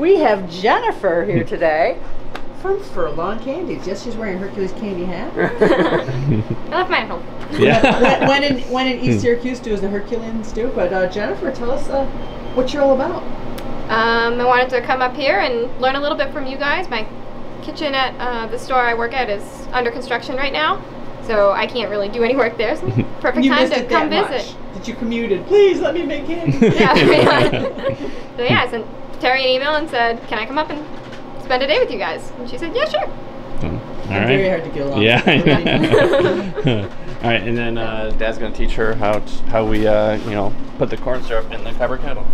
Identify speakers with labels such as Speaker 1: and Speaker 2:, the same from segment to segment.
Speaker 1: We have Jennifer here today from Furlong Candies. Yes, she's wearing Hercules candy hat.
Speaker 2: I left mine at home.
Speaker 3: Yeah.
Speaker 1: when, when in when in East Syracuse do is the Herculean stew. But uh, Jennifer, tell us uh, what you're all about.
Speaker 2: Um, I wanted to come up here and learn a little bit from you guys. My kitchen at uh, the store I work at is under construction right now, so I can't really do any work there. So perfect
Speaker 1: you
Speaker 2: time to come visit.
Speaker 1: much that you commuted. Please let me make candy.
Speaker 2: Yeah, yeah. so yeah, I sent Terry an email and said, "Can I come up and spend a day with you guys?" And she said, "Yeah, sure."
Speaker 3: All
Speaker 1: I'm very hard to get along.
Speaker 3: Yeah. All right, and then uh, Dad's gonna teach her how t- how we uh, you know put the corn syrup in the copper kettle.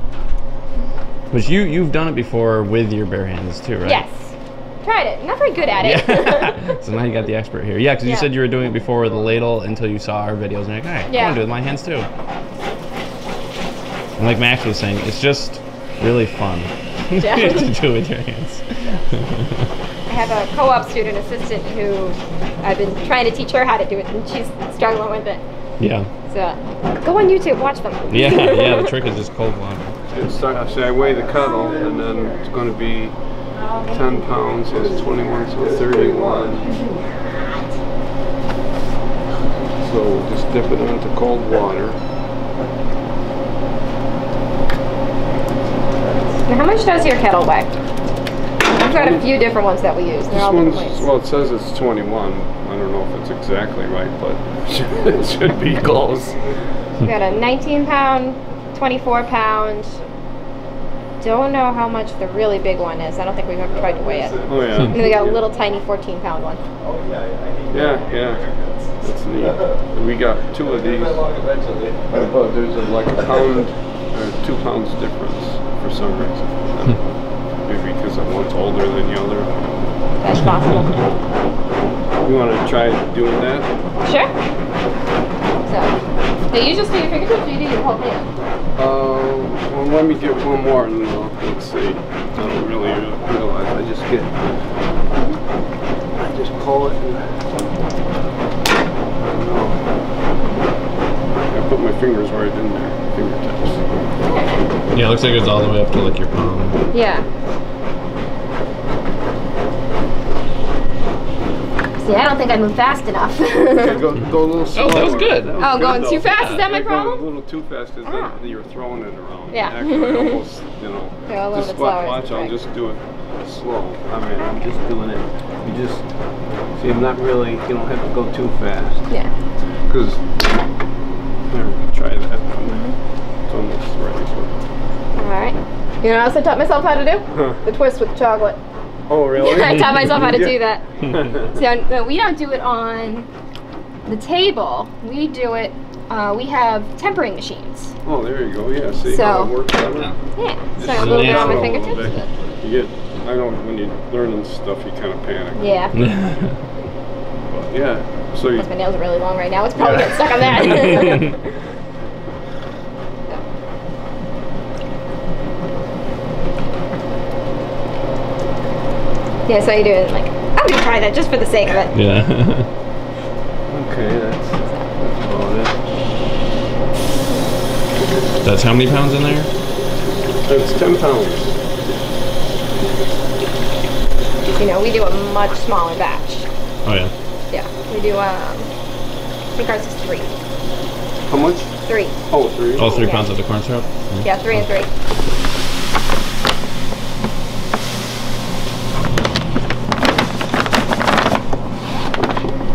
Speaker 3: Which you you've done it before with your bare hands too, right?
Speaker 2: Yes, tried it. Not very good at it.
Speaker 3: Yeah. so now you got the expert here. Yeah, because you
Speaker 2: Yeah.
Speaker 3: said you were doing it before with a ladle until you saw our videos and you're like, all right, I
Speaker 2: Yeah.
Speaker 3: want to do it with my hands too. And like Max was saying, it's just really fun
Speaker 2: Yeah.
Speaker 3: to do with your hands.
Speaker 2: I have a co-op student assistant who I've been trying to teach her how to do it, and she's struggling with it.
Speaker 3: yeah.
Speaker 2: So go on YouTube, watch them.
Speaker 3: Yeah, yeah. The trick is just cold water.
Speaker 4: It's, uh, so I weigh the kettle, and then it's going to be 10 pounds, so it's 21, so 31. So we'll just dip it into cold water.
Speaker 2: Now, how much does your kettle weigh? We've got a few different ones that we use. They're
Speaker 4: This
Speaker 2: all
Speaker 4: one's,
Speaker 2: different weights.
Speaker 4: well, it says it's 21. I don't know if it's exactly right, but it should be close.
Speaker 2: We've got a 19 pound, 24 pound. Don't know how much the really big one is. I don't think we've ever tried to weigh it.
Speaker 4: Oh,
Speaker 2: And
Speaker 4: yeah.
Speaker 2: then we got a little tiny 14 pound one.
Speaker 4: Oh Yeah, yeah. That's neat. We got two of these. But there's a, like a pound or two pounds difference for some reason. Maybe because I'm one's older than the other.
Speaker 2: That's possible.
Speaker 4: You want to try doing that?
Speaker 2: Sure. So, now you just do your fingertips or you do your whole hand?
Speaker 4: Uh, well, let me get one more and uh, let's see. I don't really realize. I just get. I just pull it and. I don't know. I put my fingers right in there, fingertips.
Speaker 3: Yeah, it looks like it it's all the way up to like your palm.
Speaker 2: Yeah. See, I don't think I move fast enough.
Speaker 4: Okay, go, go a little slower.
Speaker 3: Oh, that was good. That was
Speaker 2: Oh, going
Speaker 4: though.
Speaker 2: too fast? Is that my
Speaker 4: You're going
Speaker 2: problem?
Speaker 4: A little too fast because
Speaker 2: Ah.
Speaker 4: then you're throwing it around.
Speaker 2: Yeah.
Speaker 4: Actually, almost, you know.
Speaker 2: Yeah, a little
Speaker 4: just
Speaker 2: bit slower is
Speaker 4: watch, I'll just do it slow. I mean, I'm just doing it. You just see, I'm not really. You don't have to go too fast.
Speaker 2: yeah.
Speaker 4: Because there, try that.
Speaker 2: Mm-hmm.
Speaker 4: It's almost ready. So.
Speaker 2: All right. You know what else I taught myself how to do?
Speaker 4: Huh.
Speaker 2: The twist with chocolate.
Speaker 4: Oh, really?
Speaker 2: I taught myself how to do that. So no, we don't do it on the table. We do it. Uh, we have tempering machines.
Speaker 4: oh, there you go. Yeah. See
Speaker 2: So-
Speaker 4: how it works on it.
Speaker 2: Yeah. So a little bit on my
Speaker 4: slow a little
Speaker 2: fingertips.
Speaker 4: You get. I know when you're learning stuff, you kind of panic.
Speaker 2: Yeah.
Speaker 4: But yeah. So you.
Speaker 2: Plus my nails are really long right now. It's probably
Speaker 4: Yeah.
Speaker 2: getting stuck on that. Yeah. So you do it like I'm gonna try that just for the sake of it.
Speaker 3: yeah.
Speaker 4: Okay, that's that's about it.
Speaker 3: That's how many pounds in there?
Speaker 4: That's ten pounds.
Speaker 2: You know, we do a much smaller batch.
Speaker 3: Oh yeah.
Speaker 2: Yeah. We do um. I think ours is three.
Speaker 4: How much?
Speaker 2: Three.
Speaker 4: Oh, three.
Speaker 3: Oh, three
Speaker 2: Yeah.
Speaker 3: pounds of the corn syrup.
Speaker 2: Yeah, three and three.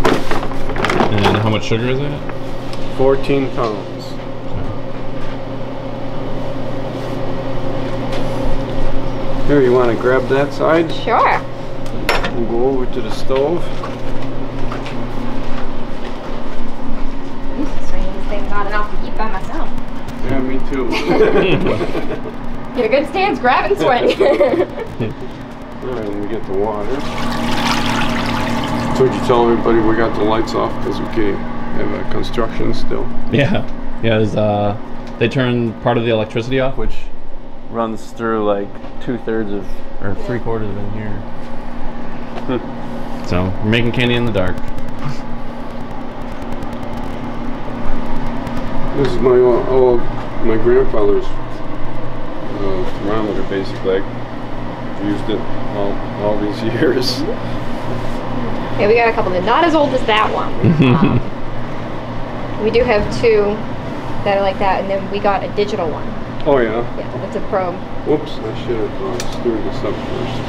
Speaker 3: And how much sugar is that?
Speaker 4: Fourteen pounds. Here, you want to grab that side?
Speaker 2: Sure.
Speaker 4: We'll go over to the stove.
Speaker 2: Swinging these things on and off to eat by myself.
Speaker 4: Yeah, me too.
Speaker 2: Get a good stance, grab and swing.
Speaker 4: All right, let me get the water. So you tell everybody we got the lights off because we can't have a construction still.
Speaker 3: Yeah. Yeah. There's, uh, they turned part of the electricity off, which runs through like two thirds of or three quarters of in here. so we're making candy in the dark.
Speaker 4: This is my uh, old, my grandfather's uh, thermometer, basically. I used it all, all these years.
Speaker 2: Yeah, we got a couple that not as old as that one. Um, we do have two that are like that, and then we got a digital one.
Speaker 4: Oh yeah.
Speaker 2: Yeah, it's a probe.
Speaker 4: Whoops, I should have uh, screwed this up first.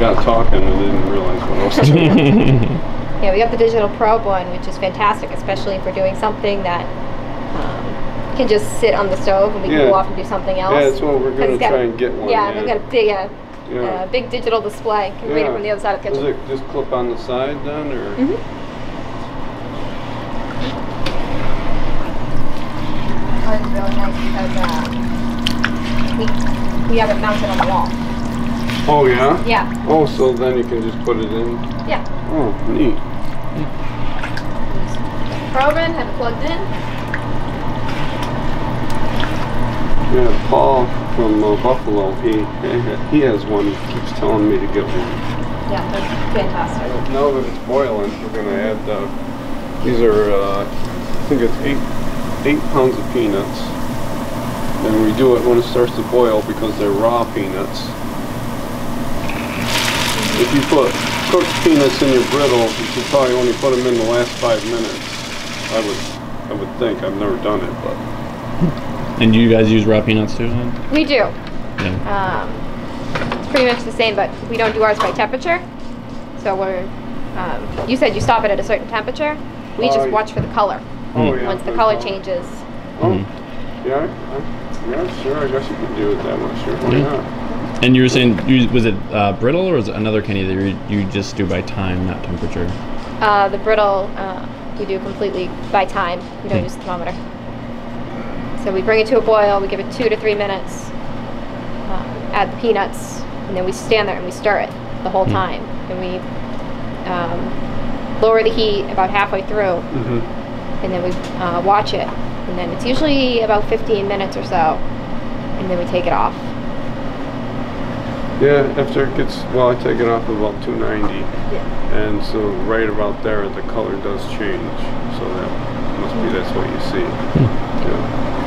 Speaker 4: Got talking and didn't realize what I was doing.
Speaker 2: Yeah, we got the digital probe one, which is fantastic, especially if we're doing something that um, can just sit on the stove and we can go off and do something else.
Speaker 4: yeah, that's what we're gonna
Speaker 2: it's got-
Speaker 4: try and get one.
Speaker 2: Yeah, they've got a big, uh,
Speaker 4: Yeah.
Speaker 2: uh, big digital display. Can read it from the other side of the
Speaker 4: Does
Speaker 2: kitchen.
Speaker 4: it just clip on the side then, or?
Speaker 2: Mhm. Ours is really nice because uh, we we have it mounted on the wall.
Speaker 4: Oh yeah.
Speaker 2: Yeah,
Speaker 4: Oh, so then you can just put it in.
Speaker 2: yeah.
Speaker 4: Oh, neat.
Speaker 2: Probe in, have it plugged in.
Speaker 4: Yeah, Paul from uh, Buffalo, he he has one. He keeps telling me to get one.
Speaker 2: Yeah, that's fantastic.
Speaker 4: Now that it's boiling, we're gonna add. Uh, these are, uh, I think it's eight eight pounds of peanuts, and we do it when it starts to boil because they're raw peanuts. If you put cooked peanuts in your brittle, you should probably only put them in the last five minutes. I would, I would think. I've never done it, but
Speaker 3: And do you guys use raw peanuts too? Then?
Speaker 2: We do.
Speaker 3: Yeah.
Speaker 2: Um, it's pretty much the same, but we don't do ours by temperature. So we're, um, you said you stop it at a certain temperature. We
Speaker 4: Oh,
Speaker 2: just watch for the color.
Speaker 4: oh yeah.
Speaker 2: Once the color
Speaker 4: color.
Speaker 2: changes,
Speaker 4: Oh,
Speaker 3: Mhm.
Speaker 4: yeah, I, I, yeah, sure. I guess you can do it that much. Sure, why
Speaker 3: Yeah.
Speaker 4: not?
Speaker 3: And you were saying, you, was it uh, brittle or was it another candy that you, you just do by time, not temperature?
Speaker 2: uh, the brittle uh, we do completely by time. We don't
Speaker 3: Hmm.
Speaker 2: use the thermometer. So we bring it to a boil. We give it two to three minutes. Um, add the peanuts, and then we stand there and we stir it the whole
Speaker 3: Hmm.
Speaker 2: time. And we um, lower the heat about halfway through,
Speaker 4: Mm-hmm.
Speaker 2: and then we uh, watch it. And then it's usually about 15 minutes or so, and then we take it off.
Speaker 4: Yeah, after it gets, well, I take it off about 290,
Speaker 2: Yeah.
Speaker 4: and so right about there, the color does change. So that must be that's what you see. Yeah.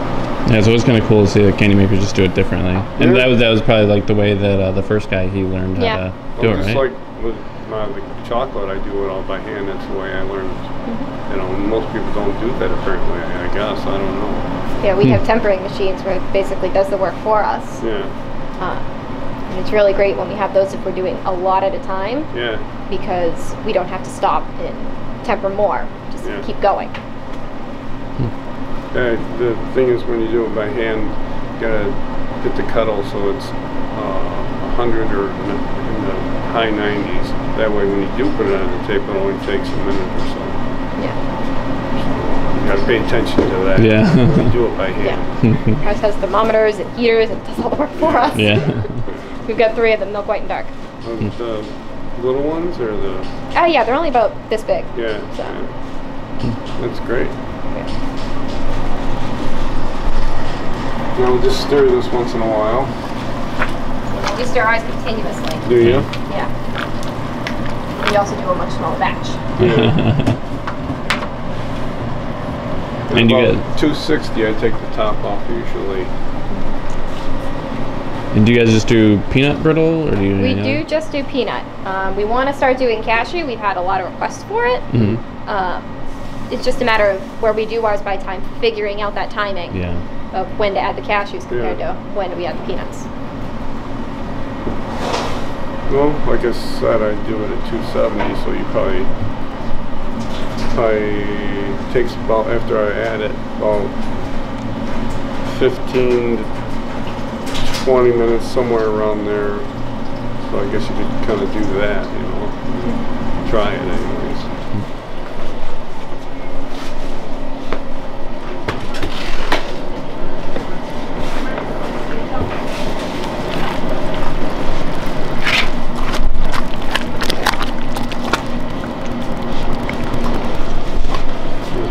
Speaker 3: Yeah, so it was kind of cool to see the candy makers just do it differently. And
Speaker 4: Yeah.
Speaker 3: that was that was probably like the way that uh, the first guy he learned how
Speaker 2: Yeah.
Speaker 3: to
Speaker 4: Well,
Speaker 3: do it,
Speaker 4: just
Speaker 3: right?
Speaker 4: like with my the chocolate, I do it all by hand. That's the way I learned.
Speaker 2: Mm-hmm.
Speaker 4: You know, most people don't do that apparently. I guess I don't know.
Speaker 2: Yeah, we
Speaker 3: Hmm.
Speaker 2: have tempering machines where it basically does the work for us.
Speaker 4: Yeah,
Speaker 2: Uh, and it's really great when we have those if we're doing a lot at a time
Speaker 4: yeah,
Speaker 2: because we don't have to stop and temper more. Just
Speaker 4: Yeah.
Speaker 2: keep going.
Speaker 4: Yeah. The thing is, when you do it by hand, you gotta hit the kettle so it's uh, 100 or in the, in the high 90s. That way, when you do put it on the tape, it only takes a minute or so.
Speaker 2: Yeah.
Speaker 4: You gotta pay attention to that.
Speaker 3: Yeah.
Speaker 4: when you do it by hand. Yeah.
Speaker 2: Ours has thermometers and heaters and does all the work for us.
Speaker 3: yeah.
Speaker 2: We've got three of them, milk, white, and dark.
Speaker 4: Uh, the little ones or the
Speaker 2: Oh yeah, they're only about this big.
Speaker 4: yeah,
Speaker 2: So.
Speaker 4: yeah. that's great. Now we'll just stir this once in a while.
Speaker 2: We stir ours continuously.
Speaker 4: Do you?
Speaker 2: Yeah. We also do a much smaller batch. Yeah.
Speaker 3: And you
Speaker 4: about
Speaker 3: get-
Speaker 4: 260. I take the top off usually.
Speaker 3: and do you guys just do peanut brittle or do you?
Speaker 2: We do just do peanut. Um, we want to start doing cashew. We've had a lot of requests for it.
Speaker 3: Mm -hmm.
Speaker 2: Um, it's just a matter of where we do ours by time, figuring out that timing
Speaker 3: Yeah.
Speaker 2: Of when to add the cashews compared
Speaker 4: Yeah.
Speaker 2: to when we add the peanuts.
Speaker 4: Well, like I said, I do it at 270, so you probably probably takes about after I add it about 15 to 20 minutes somewhere around there. So I guess you could kind of do that, you know. Try it anyways.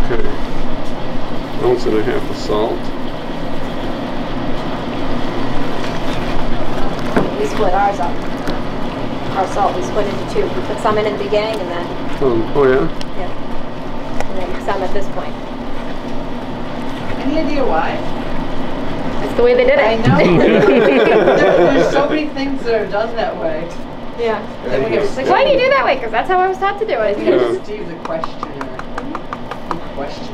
Speaker 4: Okay. Ounce and a half of salt.
Speaker 2: We split ours up. Our salt we split into two. We put some in at the beginning and then
Speaker 4: Um, oh yeah?
Speaker 2: yeah, and then some at this point.
Speaker 1: Any idea why?
Speaker 2: Is the way they did it.
Speaker 1: I know. there, there's so many things that are done that way.
Speaker 2: Yeah.
Speaker 1: Then we.
Speaker 2: Why do you do that way? Because that's how I was taught to do it.
Speaker 4: Yeah.
Speaker 1: Steve the questioner. He questions things.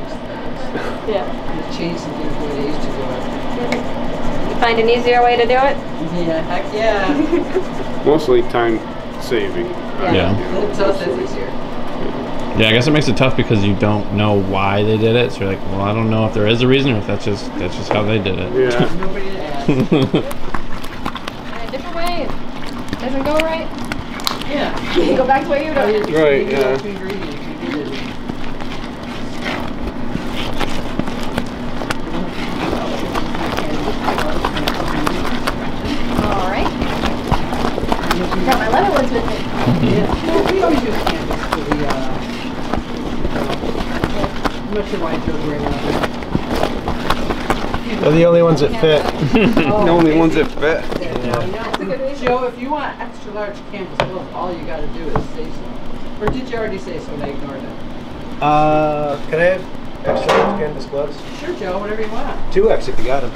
Speaker 2: Yeah.
Speaker 1: He's changed some things the way they used to do it.
Speaker 2: You find an easier way to do it?
Speaker 1: Yeah, heck yeah.
Speaker 4: Mostly time saving.
Speaker 3: Yeah.
Speaker 1: It's us, it's easier.
Speaker 3: Yeah, I guess it makes it tough because you don't know why they did it. So you're like, well, I don't know if there is a reason or if that's just that's just how they did it.
Speaker 4: Yeah.
Speaker 1: Nobody to.
Speaker 2: In a different way, it doesn't go right.
Speaker 1: Yeah.
Speaker 2: You go back to what you do.
Speaker 1: you-
Speaker 4: Right, yeah.
Speaker 1: know, ingredients, you did it.
Speaker 2: All right. Got my lemon ones with me.
Speaker 1: Yeah. Well, we always use canvas for the, uh, I'm not sure why Joe's wearing one.
Speaker 5: They're the only ones that fit.
Speaker 4: The only ones that fit.
Speaker 2: That's a good reason.
Speaker 1: Joe, if you want extra large canvas gloves, all you gotta do is say so. Or did you already say so and I ignored it?
Speaker 5: Uh, can I have extra large canvas gloves?
Speaker 1: Sure, Joe, whatever you want.
Speaker 5: Two X if you got them.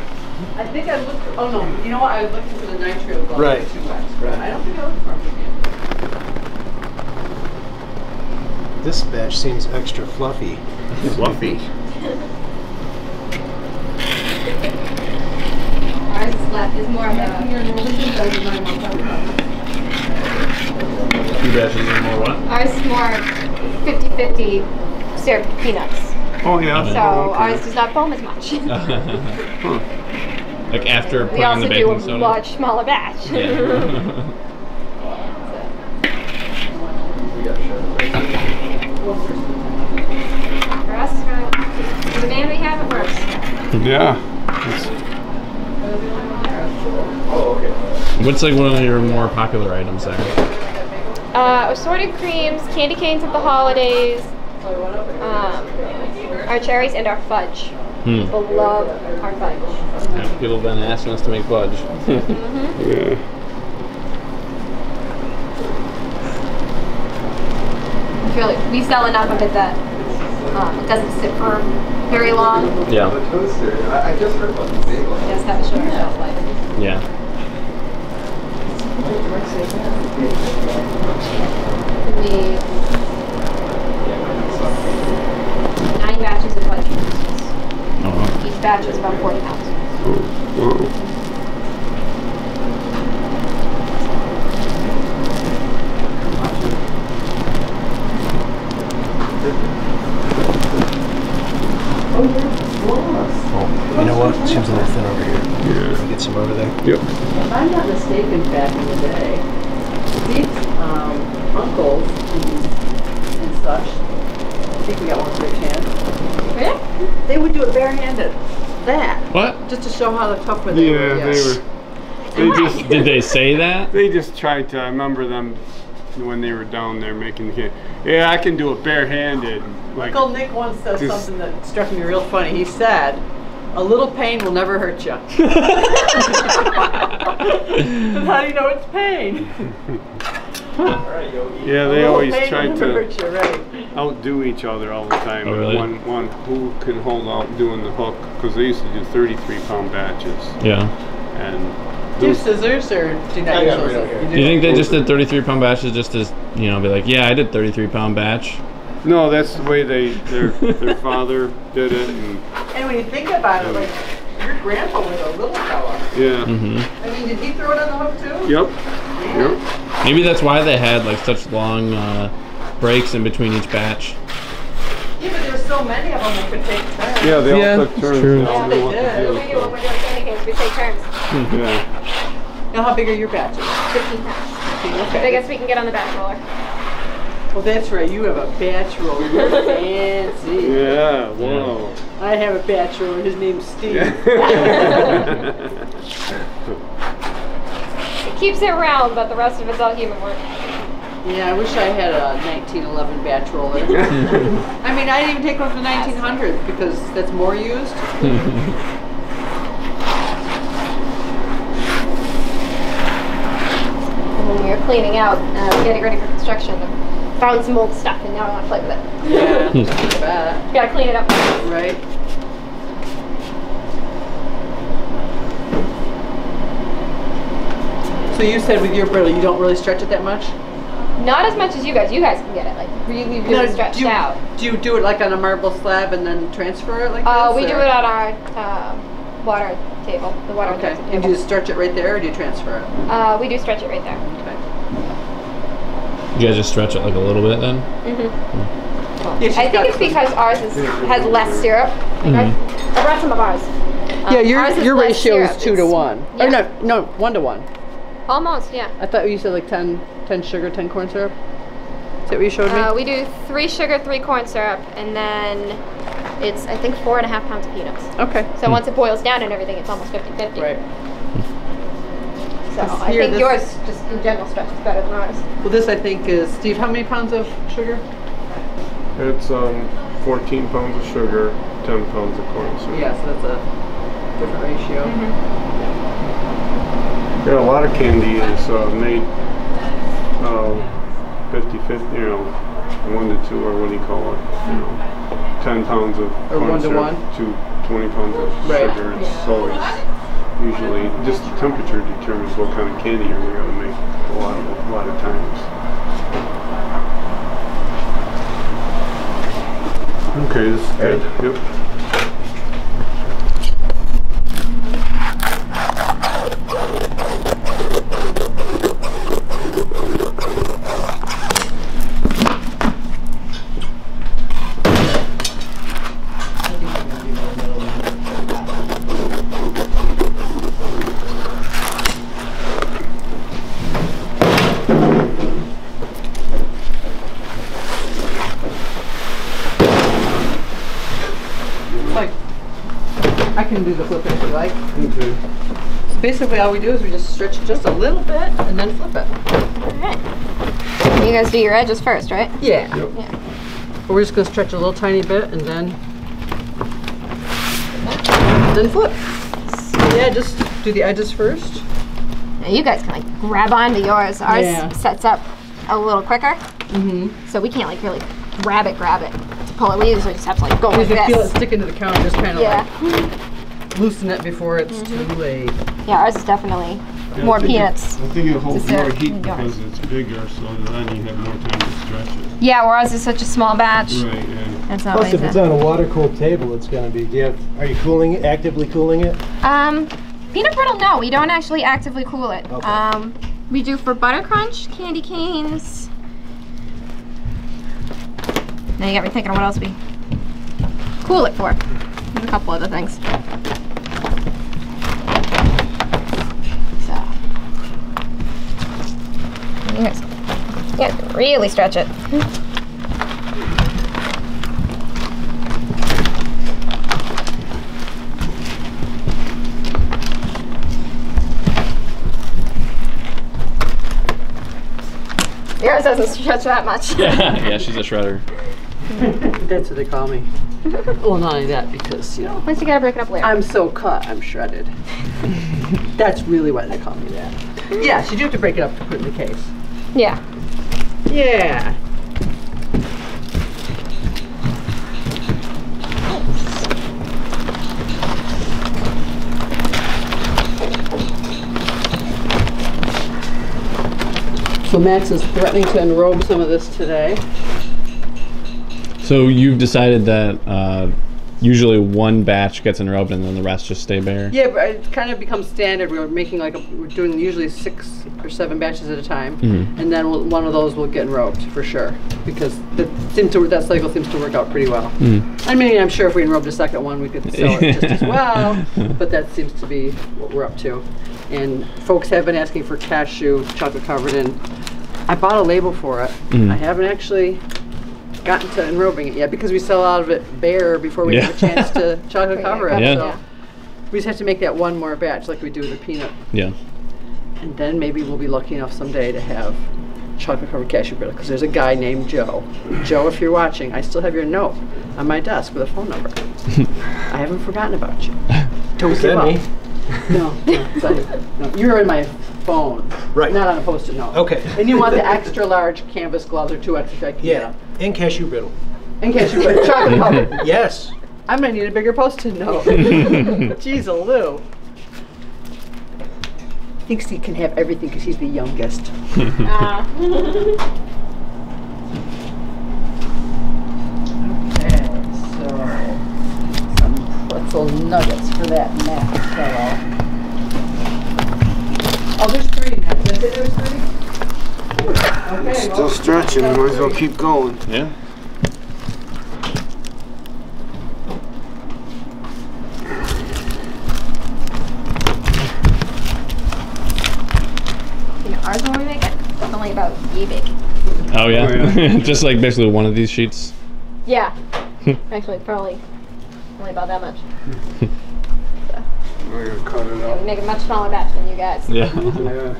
Speaker 1: I think I looked, oh no, you know what, I was looking for the nitrile gloves.
Speaker 5: Right.
Speaker 1: Two X, but
Speaker 5: Right.
Speaker 1: I don't think I looked for them.
Speaker 5: This batch seems extra fluffy.
Speaker 4: Fluffy.
Speaker 2: Ours is left is more of a
Speaker 3: Two batches and more what?
Speaker 2: ours is more 50-50 syrup peanuts.
Speaker 4: Oh yeah.
Speaker 2: So
Speaker 4: Oh, okay.
Speaker 2: ours does not foam as much.
Speaker 3: like after
Speaker 2: we
Speaker 3: putting on
Speaker 2: also
Speaker 3: the
Speaker 2: do a
Speaker 3: baking soda.
Speaker 2: much smaller batch.
Speaker 3: Yeah.
Speaker 2: For us, the demand we have, it works.
Speaker 4: Yeah.
Speaker 3: What's like one of your more popular items there?
Speaker 2: Uh, assorted creams, candy canes at the holidays, um, our cherries, and our fudge.
Speaker 3: Hmm.
Speaker 2: People love our fudge.
Speaker 3: Yeah, people have been asking us to make fudge.
Speaker 4: Yeah.
Speaker 2: It's really, we sell enough of it that um, it doesn't sit for very long.
Speaker 3: yeah.
Speaker 5: toaster. I, I just heard about the bagel.
Speaker 2: It does have a short shelf life.
Speaker 3: Yeah.
Speaker 2: Could be nine batches of fudge.
Speaker 3: Oh, wow.
Speaker 2: Each batch is about 40 pounds.
Speaker 4: Oh, wow.
Speaker 5: Oh, you know what? Seems a little thin over here.
Speaker 4: Yeah.
Speaker 5: Get some over there.
Speaker 4: Yep.
Speaker 1: If I'm not mistaken, back in the day, these um, uncles and, and such, I think we got one for a chance.
Speaker 2: Yeah?
Speaker 1: They would do it barehanded. That.
Speaker 3: What?
Speaker 1: Just to show how tough they
Speaker 4: Yeah,
Speaker 1: were.
Speaker 4: they were. They just
Speaker 3: Did they say that?
Speaker 4: they just tried to. I remember them when they were down there making the kid. Yeah, I can do it barehanded. Like,
Speaker 1: Uncle Nick once said
Speaker 4: Just-
Speaker 1: something that struck me real funny. He said, "A little pain will never hurt you." How do you know it's pain?
Speaker 4: yeah, they
Speaker 1: A little
Speaker 4: always
Speaker 1: pain will
Speaker 4: tried to
Speaker 1: hurt you, right?
Speaker 4: Outdo each other all the time.
Speaker 3: Oh, really?
Speaker 4: One, one who can hold out doing the hook because they used to do 33 pound batches
Speaker 3: Yeah.
Speaker 4: and
Speaker 1: Do you scissors or do you not
Speaker 5: I
Speaker 1: use
Speaker 5: got
Speaker 1: those?
Speaker 5: rid
Speaker 1: You
Speaker 3: Do you think they just did 33 pound batches just to, you know, be like, yeah, I did 33 pound batch?
Speaker 4: no, that's the way they their their father did it, and
Speaker 1: And when you think about it, like your grandpa was a little fella.
Speaker 4: yeah,
Speaker 3: hmm
Speaker 1: I mean, did he throw it on the hook too?
Speaker 4: yep,
Speaker 1: Yeah.
Speaker 4: yep.
Speaker 3: Maybe that's why they had like such long uh, breaks in between each batch.
Speaker 1: Yeah, but there were so many of them that could take turns.
Speaker 4: Yeah, they
Speaker 3: Yeah,
Speaker 4: all took turns.
Speaker 3: true.
Speaker 1: Yeah, they did.
Speaker 4: do,
Speaker 2: We do when we're doing candy canes, we take turns.
Speaker 4: so, Yeah.
Speaker 1: Now, how big are your batches?
Speaker 2: 15 pounds. The
Speaker 1: Okay.
Speaker 2: biggest we can get on the batch roller.
Speaker 1: Well, that's right. You have a batch roller. You're fancy.
Speaker 4: Yeah. Whoa.
Speaker 1: I have a batch roller. His name's Steve.
Speaker 2: It keeps it round, but the rest of it's all human work.
Speaker 1: Yeah, I wish I had a 1911 batch roller. I mean, I didn't even take one from the 1900s because that's more used.
Speaker 2: And when we were cleaning out, uh, getting ready for construction, I found some old stuff, and now I want to play with it.
Speaker 1: Yeah, I bet.
Speaker 2: Gotta clean it up.
Speaker 1: Right? So you said with your brittle, you don't really stretch it that much?
Speaker 2: Not as much as you guys. You guys can get it like really, really
Speaker 1: No,
Speaker 2: stretched
Speaker 1: do you,
Speaker 2: out.
Speaker 1: Do you do it like on a marble slab and then transfer it like
Speaker 2: Uh,
Speaker 1: this?
Speaker 2: we do it on our um, water table, the water
Speaker 1: Okay.
Speaker 2: intensive
Speaker 1: And do you stretch it right there or do you transfer it?
Speaker 2: Uh, we do stretch it right there.
Speaker 1: Okay.
Speaker 3: You guys just stretch it like a little bit then?
Speaker 2: Mm-hmm.
Speaker 1: Yeah,
Speaker 2: I think it's because ours is has less syrup. Like I, I brought some of ours. Um,
Speaker 1: Yeah, your, your
Speaker 2: less
Speaker 1: ratio is
Speaker 2: syrup.
Speaker 1: two to
Speaker 2: It's-
Speaker 1: one.
Speaker 2: Yeah.
Speaker 1: Or no, no, one to one.
Speaker 2: Almost, yeah.
Speaker 1: I thought you said like 10, 10 sugar, 10 corn syrup. Is that what you showed me?
Speaker 2: Uh, we do three sugar, three corn syrup, and then it's I think four and a half pounds of peanuts.
Speaker 1: okay.
Speaker 2: So once it boils down and everything, it's almost 50-50.
Speaker 1: Right.
Speaker 2: So
Speaker 1: Because
Speaker 2: I
Speaker 1: here
Speaker 2: think yours just in general stretches better than ours.
Speaker 1: Well, this I think is Steve. How many pounds of sugar?
Speaker 4: It's um, 14 pounds of sugar, 10 pounds of corn syrup.
Speaker 1: Yeah, so that's a different ratio.
Speaker 4: Yeah, a lot of candy is uh, made uh, 50 50, you know, 1 to 2, or what do you call it? You know, 10 pounds of
Speaker 1: Or
Speaker 4: corn
Speaker 1: one to one?
Speaker 4: to 20 pounds of
Speaker 1: Right.
Speaker 4: sugar. It's always usually just the temperature determines what kind of candy you're going to make a lot of, a lot of times. Okay, this is good. Yep.
Speaker 1: Basically, all we do is we just stretch it just a little bit and then flip it.
Speaker 2: Alright. You guys do your edges first, right?
Speaker 1: Yeah.
Speaker 4: Yep.
Speaker 2: Yeah.
Speaker 1: But we're just gonna stretch a little tiny bit and then then flip. So yeah, just do the edges first.
Speaker 2: Now you guys can like grab onto yours. Ours
Speaker 1: Yeah.
Speaker 2: sets up a little quicker,
Speaker 1: Mm-hmm.
Speaker 2: so we can't like really grab it, grab it to pull it. We usually just have to like go like
Speaker 1: If you feel it sticking to the counter, just kind of
Speaker 2: Yeah,
Speaker 1: like loosen it before it's too late.
Speaker 2: yeah. Ours is definitely
Speaker 4: Yeah,
Speaker 2: more
Speaker 4: I think it-
Speaker 2: peanuts.
Speaker 4: I think it holds more heat because it's bigger, so then you have more time to stretch it.
Speaker 2: Yeah, whereas it's such a small batch.
Speaker 4: Right, and
Speaker 2: That's not
Speaker 5: Plus,
Speaker 2: like
Speaker 5: if it's on a water cooled table, it's going to be. Do you have? Are you cooling it? Actively cooling it?
Speaker 2: Um, peanut brittle, no, we don't actually actively cool it.
Speaker 5: Okay.
Speaker 2: Um, we do for butter crunch, candy canes. Now you got me thinking what else we cool it for. There's a couple other things. You guys, you guys can really stretch it. Yours doesn't stretch that much.
Speaker 3: Yeah, yeah, she's a shredder.
Speaker 1: That's what they call me. well, not only that, because you know
Speaker 2: Once you gotta break it up later.
Speaker 1: I'm so cut, I'm shredded. That's really why they call me that. Yes, you do have to break it up to put it in the case.
Speaker 2: Yeah.
Speaker 1: Yeah. So Max is threatening to enrobe some of this today.
Speaker 3: So you've decided that uh, usually one batch gets enrobed and then the rest just stay bare?
Speaker 1: Yeah, but it kind of becomes standard. We're making like a, we're doing usually six or seven batches at a time,
Speaker 3: Mhm.
Speaker 1: and then we'll, one of those will get enrobed for sure because that seems to that cycle seems to work out pretty well.
Speaker 3: Mm.
Speaker 1: I mean, I'm sure if we enrobed a second one, we could sell it just as well. But that seems to be what we're up to. And folks have been asking for cashew chocolate covered in. I bought a label for it.
Speaker 3: Mhm.
Speaker 1: I haven't actually gotten to enrobing it yet because we sell out of it bare before we have a chance to chocolate cover it.
Speaker 3: Yeah.
Speaker 1: So
Speaker 2: Yeah.
Speaker 1: we just have to make that one more batch like we do with the peanut.
Speaker 3: Yeah.
Speaker 1: And then maybe we'll be lucky enough someday to have chocolate covered cashew brittle because there's a guy named Joe. Joe, if you're watching, I still have your note on my desk with a phone number. I haven't forgotten about you. Don't
Speaker 5: Is
Speaker 1: give up.
Speaker 5: me?
Speaker 1: No, no, you. no, you're in my phone.
Speaker 5: Right.
Speaker 1: Not on a post-it note.
Speaker 5: Okay.
Speaker 1: And you want the extra large canvas gloves or two extra I can
Speaker 5: Yeah.
Speaker 1: Up.
Speaker 5: And cashew brittle.
Speaker 1: And cashew brittle, chocolate covered.
Speaker 5: Yes.
Speaker 1: I'm gonna need a bigger post-it note. Jeez, a Lou. thinks he can have everything because he's the youngest.
Speaker 2: Uh,
Speaker 1: Okay, so some pretzel nuggets for that Mac fellow. Oh, there's three. Mac. Did I say there was three? Okay,
Speaker 4: Still
Speaker 1: well,
Speaker 4: stretching, might as well keep going.
Speaker 3: Yeah.
Speaker 2: you know, ours when we make it, it's only about yay big.
Speaker 3: Oh yeah.
Speaker 4: Oh,
Speaker 3: Just like basically one of these sheets.
Speaker 2: Yeah. Actually, probably only about that much.
Speaker 4: We're gonna cut it
Speaker 2: We make a much smaller batch than you guys.
Speaker 3: Yeah.
Speaker 4: Yeah.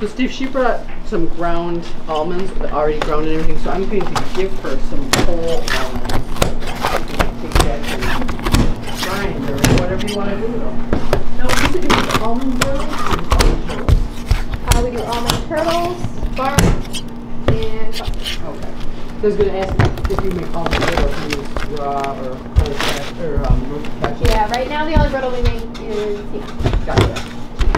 Speaker 1: So Steve, she brought some ground almonds, but already ground and everything, so I'm going to give her some whole almonds. You can Take that grind or whatever you want to do with them. No, you said you almond burls or almond turtles?
Speaker 2: Uh, we do almond turtles, bark, and chocolate.
Speaker 1: Okay. I was going to ask if you make almond turtles, you use raw or whole or um.
Speaker 2: Yeah, right now the only brittle we make is peanut.
Speaker 1: Gotcha.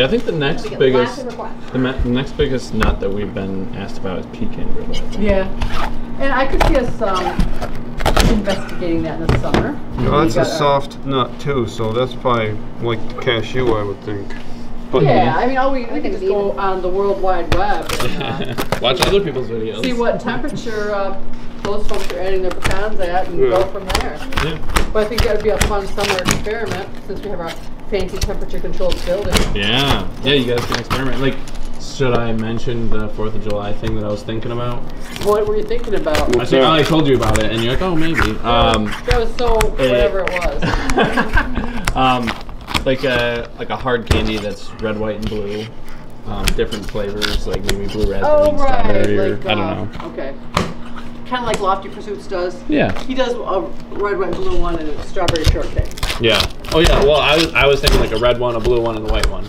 Speaker 3: Yeah, I think the next
Speaker 2: We
Speaker 3: biggest,
Speaker 2: lots of requests.
Speaker 3: the, me- the next biggest nut that we've been asked about is pecan brittle. I think.
Speaker 1: Yeah. And I could see us um, investigating that in the summer.
Speaker 4: No, that's a soft nut too, so that's probably like the cashew, I would think. But
Speaker 1: Yeah, I mean, all we, we can just
Speaker 2: it's
Speaker 1: go on the World Wide Web and uh,
Speaker 3: Watch other people's videos.
Speaker 1: see what temperature uh, those folks are adding their pecans at and go from there.
Speaker 3: Yeah.
Speaker 1: But I think that would be a fun summer experiment since we have our fancy temperature controlled building.
Speaker 3: Yeah. Yeah, you guys can experiment. Like, should I mention the Fourth of July thing that I was thinking about?
Speaker 1: What were you thinking about?
Speaker 3: I think
Speaker 4: that?
Speaker 3: I told you about it, and you're like, oh, maybe. Um,
Speaker 1: that was so whatever it was.
Speaker 3: um, like a like a hard candy that's red, white, and blue. Um, different flavors, like maybe blue raspberry,
Speaker 1: Oh right,
Speaker 3: strawberry, or
Speaker 1: like
Speaker 3: I don't
Speaker 1: uh,
Speaker 3: know.
Speaker 1: Okay. Kind of like Lofty Pursuits does.
Speaker 3: Yeah.
Speaker 1: He does a red, white, and blue one and a strawberry shortcake.
Speaker 3: Yeah. Oh yeah. Well, I was I was thinking like a red one, a blue one, and a white one.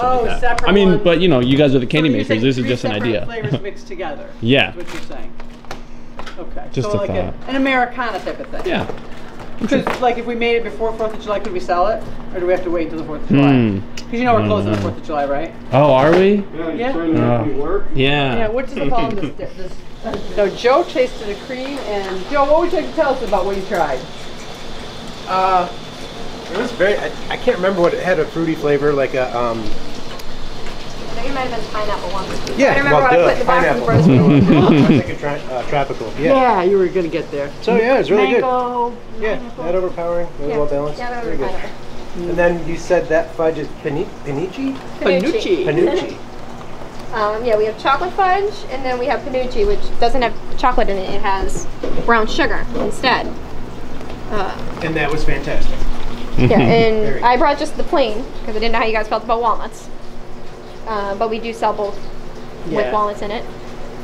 Speaker 1: Oh,
Speaker 3: like
Speaker 1: separate.
Speaker 3: I mean,
Speaker 1: ones.
Speaker 3: but you know, you guys are the candy
Speaker 1: you're
Speaker 3: makers.
Speaker 1: saying
Speaker 3: This is just an idea.
Speaker 1: Flavors mixed together.
Speaker 3: Yeah.
Speaker 1: Is what you're saying. Okay.
Speaker 3: Just
Speaker 1: so
Speaker 3: a
Speaker 1: like a,
Speaker 3: thought.
Speaker 1: an Americana type of thing.
Speaker 3: yeah.
Speaker 1: Because like if we made it before Fourth of July, could we sell it, or do we have to wait until the Fourth of July?
Speaker 3: Hmm.
Speaker 1: Because you know we're
Speaker 3: don't
Speaker 1: closing the. Fourth of July, right?
Speaker 3: Oh, are we?
Speaker 4: yeah,
Speaker 1: Yeah.
Speaker 4: trying to
Speaker 3: Oh.
Speaker 4: make work?
Speaker 3: Yeah.
Speaker 1: Yeah. What does it call this? this no, Joe tasted a cream, and Joe, what would you like to tell us about what you tried?
Speaker 5: Uh, it was very. I, I can't remember what it had a fruity flavor, like a um.
Speaker 2: I think it might have been pineapple one.
Speaker 5: Yeah,
Speaker 2: I remember
Speaker 5: well,
Speaker 2: what I put in the back of the first
Speaker 5: pineapple.
Speaker 2: one.
Speaker 5: I was tri- uh, tropical. Yeah.
Speaker 1: you were gonna get there.
Speaker 5: So yeah, it was really
Speaker 1: Mango.
Speaker 5: good. Yeah, not overpowering, really
Speaker 2: Yeah,
Speaker 5: well balanced.
Speaker 2: Yeah, that
Speaker 5: very
Speaker 2: was
Speaker 5: good.
Speaker 2: pineapple.
Speaker 5: And then you said that fudge is pani- panichi?
Speaker 1: Panucci.
Speaker 5: Panucci.
Speaker 2: Um, yeah, we have chocolate fudge, and then we have panucci, which doesn't have chocolate in it. It has brown sugar instead. Uh,
Speaker 5: and that was fantastic.
Speaker 2: yeah, and I brought just the plain because I didn't know how you guys felt about walnuts. Uh, but we do sell both
Speaker 1: Yeah.
Speaker 2: with walnuts in it.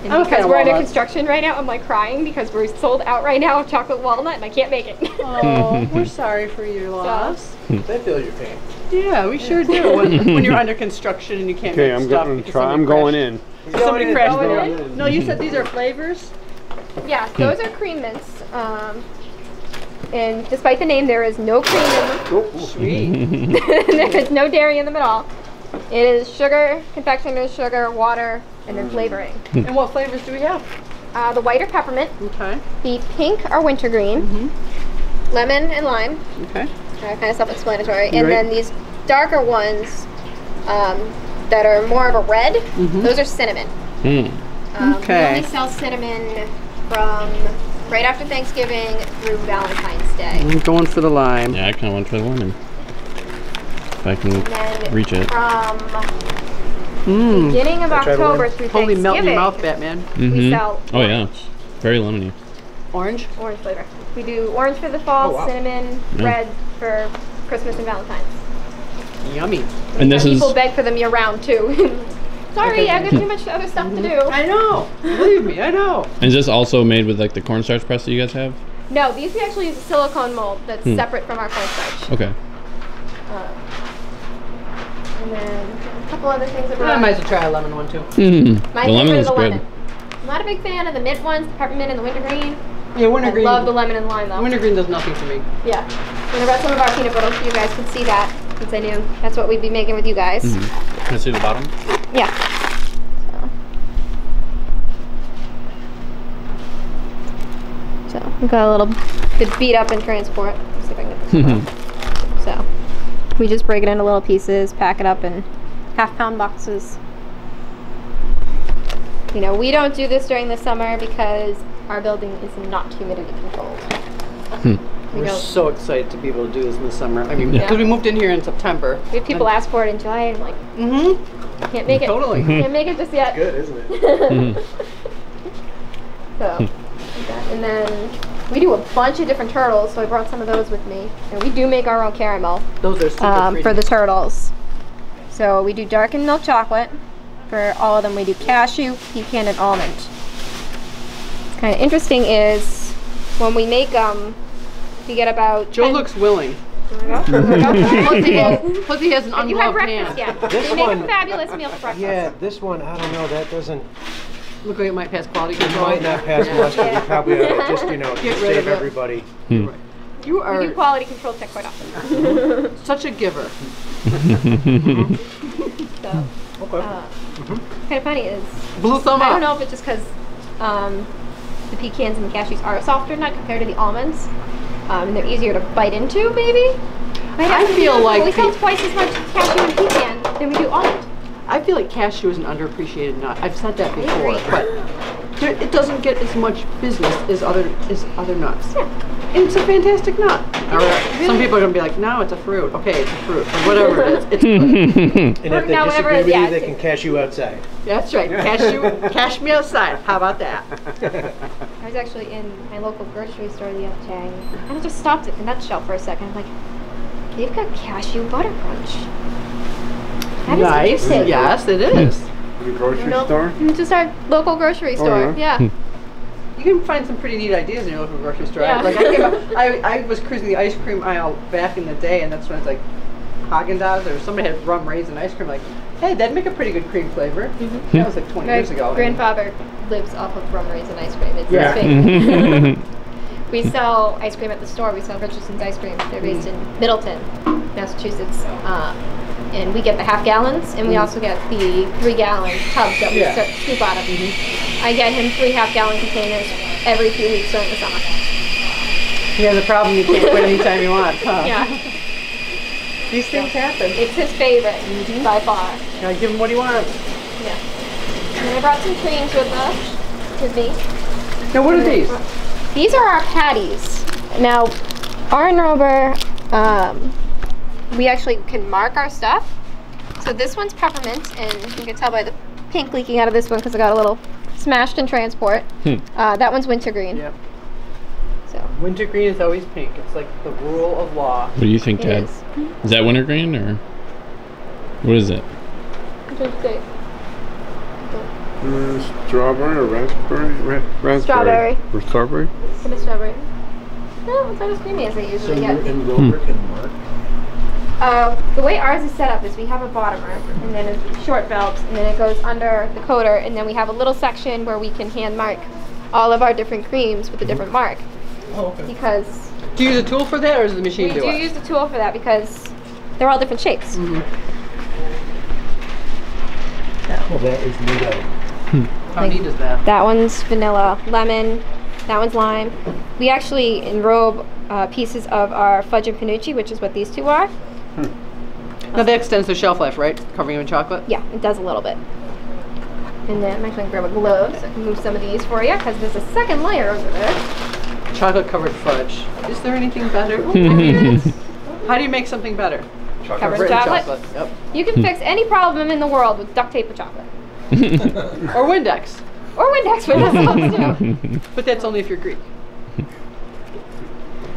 Speaker 2: And
Speaker 1: I'm
Speaker 2: because we're under construction right now, I'm like crying because we're sold out right now of chocolate walnut, and I can't make it.
Speaker 1: Oh, we're sorry for your loss.
Speaker 5: They feel your pain.
Speaker 1: Yeah, we sure do. When, when you're under construction and you can't
Speaker 4: Okay,
Speaker 1: make
Speaker 4: I'm
Speaker 1: stuff
Speaker 4: going
Speaker 1: because
Speaker 4: to try. I'm going
Speaker 1: crashed-
Speaker 4: in.
Speaker 1: Somebody
Speaker 5: in,
Speaker 1: crashed
Speaker 2: going in.
Speaker 1: No, you said these are flavors.
Speaker 2: yeah, those are cream mints. Um, and despite the name, there is no cream in them.
Speaker 4: Oh,
Speaker 1: Sweet.
Speaker 2: there is no dairy in them at all. It is sugar, confectioner's sugar, water, and then flavoring.
Speaker 1: and what flavors do we have?
Speaker 2: Uh, the white are peppermint,
Speaker 1: Okay.
Speaker 2: the pink are wintergreen, lemon and lime,
Speaker 1: Okay.
Speaker 2: uh, kind of self-explanatory, and
Speaker 1: Right.
Speaker 2: then these darker ones um, that are more of a red, those are cinnamon.
Speaker 3: Hmm.
Speaker 2: Um,
Speaker 1: Okay.
Speaker 2: We only sell cinnamon from right after Thanksgiving through Valentine's Day.
Speaker 1: I'm going for the lime.
Speaker 3: Yeah, I kind of want to try the lemon. If I can reach it.
Speaker 2: from
Speaker 1: Mmm.
Speaker 2: beginning of
Speaker 5: Wanna try the
Speaker 2: October
Speaker 5: lime?
Speaker 2: through
Speaker 1: Totally melt in your mouth, Batman.
Speaker 2: we
Speaker 3: Mhm.
Speaker 2: sell
Speaker 3: Oh yeah, very lemony.
Speaker 1: Orange.
Speaker 2: Orange flavor. We do orange for the fall,
Speaker 5: Oh, wow.
Speaker 2: cinnamon,
Speaker 3: Yeah.
Speaker 2: red for Christmas and Valentine's.
Speaker 1: Yummy.
Speaker 3: And this
Speaker 2: Some
Speaker 3: is
Speaker 2: people beg for them year round too. Sorry, I've got too much other stuff to do.
Speaker 1: I know. Believe me, I know.
Speaker 3: is this also made with like the cornstarch press that you guys have?
Speaker 2: No, these we actually use a silicone mold that's
Speaker 3: Hmm.
Speaker 2: separate from our cornstarch.
Speaker 3: Okay.
Speaker 2: Uh, and then a couple other things that
Speaker 1: I
Speaker 2: we're I
Speaker 1: might as well try a lemon one too.
Speaker 3: Mm.
Speaker 2: My
Speaker 3: the lemon is
Speaker 2: is the
Speaker 3: good.
Speaker 2: lemon. I'm not a big fan of the mint ones, the peppermint and the wintergreen.
Speaker 1: Yeah, wintergreen.
Speaker 2: I love the lemon and lime though.
Speaker 1: Wintergreen does nothing for me.
Speaker 2: Yeah. And I brought some of our peanut butter so you guys can see that since I knew that's what we'd be making with you guys.
Speaker 3: Mm-hmm. Can I see the bottom?
Speaker 2: Yeah. So, so we got a little bit beat up in transport. Let's see if I can get this So we just break it into little pieces, pack it up in half pound boxes. You know, we don't do this during the summer because our building is not humidity controlled. We
Speaker 1: We're
Speaker 2: don't.
Speaker 1: so excited to be able to do this in the summer. I mean,
Speaker 3: Yeah.
Speaker 1: because we moved in here in September.
Speaker 2: We have people ask for it in July, and I'm like,
Speaker 1: Mm-hmm.
Speaker 2: can't make it.
Speaker 1: Totally.
Speaker 2: Can't make it just yet.
Speaker 5: Good, isn't it?
Speaker 2: so, like that. and then we do a bunch of different turtles. So I brought some of those with me, and we do make our own caramel
Speaker 1: Those are super
Speaker 2: um, for the turtles. So we do darkened milk chocolate for all of them. We do cashew, pecan, and almond. What's kind of interesting is when we make them, we get about.
Speaker 1: Joe looks willing.
Speaker 2: Wanna go? Wanna go?
Speaker 1: Plus he has, plus he has an
Speaker 2: Have you had
Speaker 1: ungloved
Speaker 2: breakfast
Speaker 1: hand.
Speaker 2: yet?
Speaker 5: This
Speaker 2: they make
Speaker 5: one-
Speaker 2: a fabulous meal for breakfast.
Speaker 5: Yeah, this one, I don't know, that doesn't,
Speaker 1: Look like it might pass quality control.
Speaker 5: might not pass muster. We probably ought to just, you know,
Speaker 1: Get rid of
Speaker 5: save
Speaker 1: it.
Speaker 5: everybody.
Speaker 1: You
Speaker 2: We do
Speaker 1: are
Speaker 2: quality control check quite often.
Speaker 1: such a giver.
Speaker 2: So,
Speaker 5: Okay.
Speaker 2: uh, kind of funny is
Speaker 1: Blue thumb
Speaker 2: I
Speaker 1: up.
Speaker 2: don't know if it's just because um, the pecans and the cashews are a softer nut compared to the almonds, um, and they're easier to bite into, maybe. Might
Speaker 1: I feel like
Speaker 2: we sell twice as much cashew and pecan than we do almond.
Speaker 1: I feel like cashew is an underappreciated nut. I've said that before, but it doesn't get as much business as other as other nuts. And it's a fantastic nut. Or some people are gonna be like, no, it's a fruit. Okay, it's a fruit. Or whatever it is. It's good.
Speaker 5: And if they
Speaker 2: Now, whenever-
Speaker 5: disagree with
Speaker 2: yeah,
Speaker 5: you, they can cash you outside.
Speaker 1: That's right. Cash you, cash me outside. How about that?
Speaker 2: I was actually in my local grocery store the other day, and I just stopped at the nut shelf for a second. I'm like, they've got cashew butter crunch. That is
Speaker 1: nice.
Speaker 2: interesting.
Speaker 1: Yes, it is.
Speaker 4: The grocery
Speaker 2: Nope.
Speaker 4: store?
Speaker 2: Just our local grocery oh, store.
Speaker 4: yeah?
Speaker 2: yeah. Hmm.
Speaker 1: You can find some pretty neat ideas in your local grocery store.
Speaker 2: Yeah.
Speaker 1: Like I, came up, I, I was cruising the ice cream aisle back in the day, and that's when it's like Haagen Dazs or somebody had rum raisin ice cream. Like, hey, that'd make a pretty good cream flavor. Mm-hmm. That was like 20
Speaker 2: My
Speaker 1: years ago.
Speaker 2: grandfather lives off of rum raisin ice cream. It's
Speaker 1: Yeah.
Speaker 2: his thing. Mm-hmm. we sell ice cream at the store. We sell Richardson's ice cream. They're based mm-hmm. in Middleton, Massachusetts. Uh, and we get the half gallons, and we mm-hmm. also get the three gallon tubs that we
Speaker 1: Yeah.
Speaker 2: scoop out of. Mm-hmm. I get him three half gallon containers every few weeks during the summer.
Speaker 1: He has a problem you can't quit anytime you want. Huh?
Speaker 2: Yeah,
Speaker 1: These things happen.
Speaker 2: it's his favorite mm-hmm. by far.
Speaker 1: Gotta give him what he wants.
Speaker 2: Yeah. And I brought some creams with us, with me.
Speaker 1: Now, what are these?
Speaker 2: These are our patties. Now, our enrober, um, we actually can mark our stuff. So this one's peppermint, and you can tell by the pink leaking out of this one because it got a little smashed in transport.
Speaker 3: Hmm.
Speaker 2: Uh, that one's wintergreen.
Speaker 1: Yep.
Speaker 2: So
Speaker 1: Wintergreen is always pink. It's like the rule of law.
Speaker 3: What do you think,
Speaker 2: it
Speaker 3: Dad?
Speaker 2: is.
Speaker 3: Is that wintergreen or what is it?
Speaker 2: Interesting.
Speaker 4: Uh, strawberry or raspberry? Ra- raspberry.
Speaker 2: Strawberry.
Speaker 4: Or strawberry?
Speaker 2: Some strawberry. No, it's not as creamy as they usually
Speaker 5: you
Speaker 2: get.
Speaker 5: and Rover can mark.
Speaker 2: Uh, the way ours is set up is we have a bottomer and then a short belt and then it goes under the coater and then we have a little section where we can hand mark all of our different creams with a different mark
Speaker 5: Oh, okay.
Speaker 2: because
Speaker 1: Do you use a tool for that, or does the machine
Speaker 2: we
Speaker 1: do
Speaker 2: do use the tool for that because they're all different shapes.
Speaker 5: Well, that is neato.
Speaker 1: How neat is that?
Speaker 2: That one's vanilla, lemon, that one's lime. We actually enrobe uh, pieces of our fudge and panucci, which is what these two are.
Speaker 1: Now that extends the shelf life, right? Covering them in chocolate.
Speaker 2: Yeah, it does a little bit. And then I'm actually gonna grab a glove so I can move some of these for you because there's a second layer over there.
Speaker 1: Chocolate covered fudge. Is there anything better? How do you make something better?
Speaker 2: Covered
Speaker 1: Written
Speaker 2: chocolate.
Speaker 1: Yep.
Speaker 2: You can fix any problem in the world with duct tape or chocolate.
Speaker 1: Or Windex.
Speaker 2: Or Windex when that helps too.
Speaker 1: But that's only if you're Greek.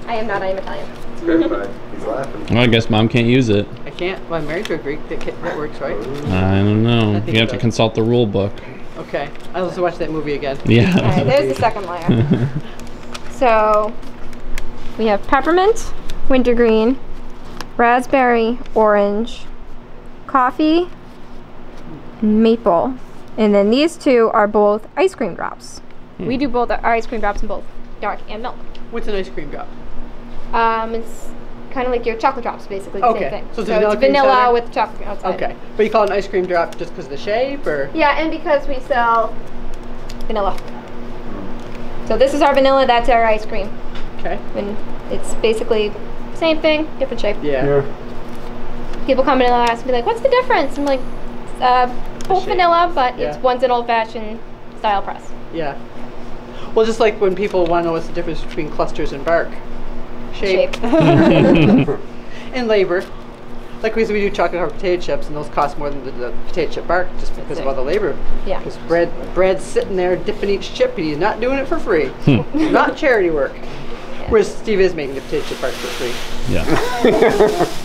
Speaker 2: I am not, I am Italian.
Speaker 4: He's laughing.
Speaker 3: Well, I guess mom can't use it.
Speaker 1: I can't. Well, I'm married to a Greek. That, ca- that works, right?
Speaker 3: I don't know.
Speaker 1: I
Speaker 3: You have to consult the rule book.
Speaker 1: Okay. I'll also watch that movie again.
Speaker 3: Yeah.
Speaker 2: Alright, there's the second layer. So we have peppermint, wintergreen, raspberry, orange, coffee, maple. And then these two are both ice cream drops. We do both our ice cream drops in both dark and milk.
Speaker 1: What's an ice cream drop?
Speaker 2: Um, it's kind of like your chocolate drops, basically the
Speaker 1: Okay,
Speaker 2: same thing.
Speaker 1: so it's vanilla cream
Speaker 2: vanilla with chocolate outside.
Speaker 1: Okay, but you call it an ice cream drop just because of the shape, or
Speaker 2: Yeah, and because we sell vanilla. So this is our vanilla. That's our ice cream,
Speaker 1: okay?
Speaker 2: and it's basically same thing, different shape.
Speaker 1: Yeah.
Speaker 4: Yeah.
Speaker 2: People come in and ask me like, "What's the difference?" I'm like, uh, both vanilla, but
Speaker 1: Yeah.
Speaker 2: it's one's an old-fashioned style press.
Speaker 1: Yeah. Well, just like when people want to know what's the difference between clusters and bark. Shape. and labor. Like we we do chocolate covered potato chips, and those cost more than the, the potato chip bark just because of all the labor.
Speaker 2: Yeah.
Speaker 1: Because bread, Brad's sitting there dipping each chip, and he's not doing it for free. Hmm. not charity work. Whereas Steve is making the potato chip bark for free.
Speaker 3: Yeah.